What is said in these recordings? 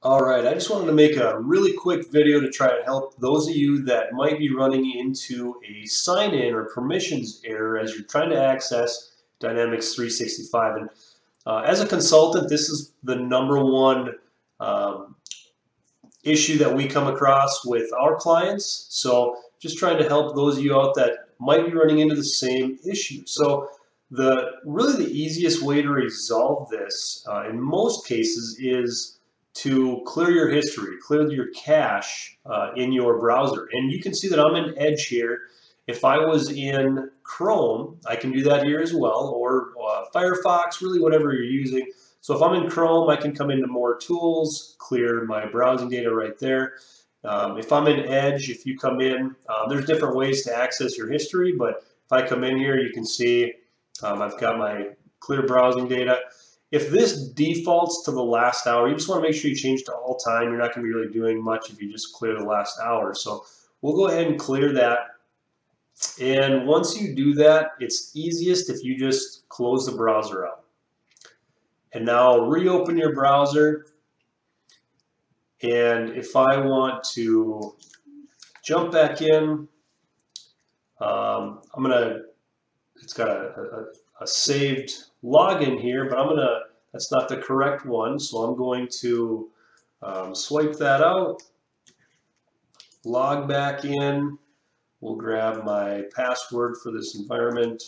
All right, I just wanted to make a really quick video to try to help those of you that might be running into a sign-in or permissions error as you're trying to access Dynamics 365. And uh, as a consultant, this is the number one um, issue that we come across with our clients. So just trying to help those of you out that might be running into the same issue. So the really the easiest way to resolve this uh, in most cases is to clear your history, clear your cache uh, in your browser. And you can see that I'm in Edge here. If I was in Chrome, I can do that here as well, or uh, Firefox, really whatever you're using. So if I'm in Chrome, I can come into more tools, clear my browsing data right there. Um, if I'm in Edge, if you come in, uh, there's different ways to access your history, but if I come in here, you can see um, I've got my clear browsing data. If this defaults to the last hour, you just want to make sure you change to all time. You're not going to be really doing much if you just clear the last hour. So we'll go ahead and clear that. And once you do that, it's easiest if you just close the browser out. And now I'll reopen your browser. And if I want to jump back in, um, I'm going to, it's got a, a, a saved login here, but I'm going to, that's not the correct one, so I'm going to um, swipe that out, log back in, we'll grab my password for this environment,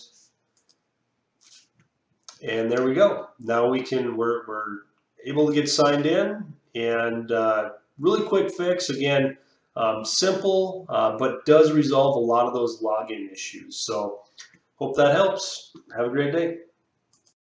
and there we go. Now we can, we're, we're able to get signed in, and uh, really quick fix, again, um, simple, uh, but does resolve a lot of those login issues. So hope that helps. Have a great day.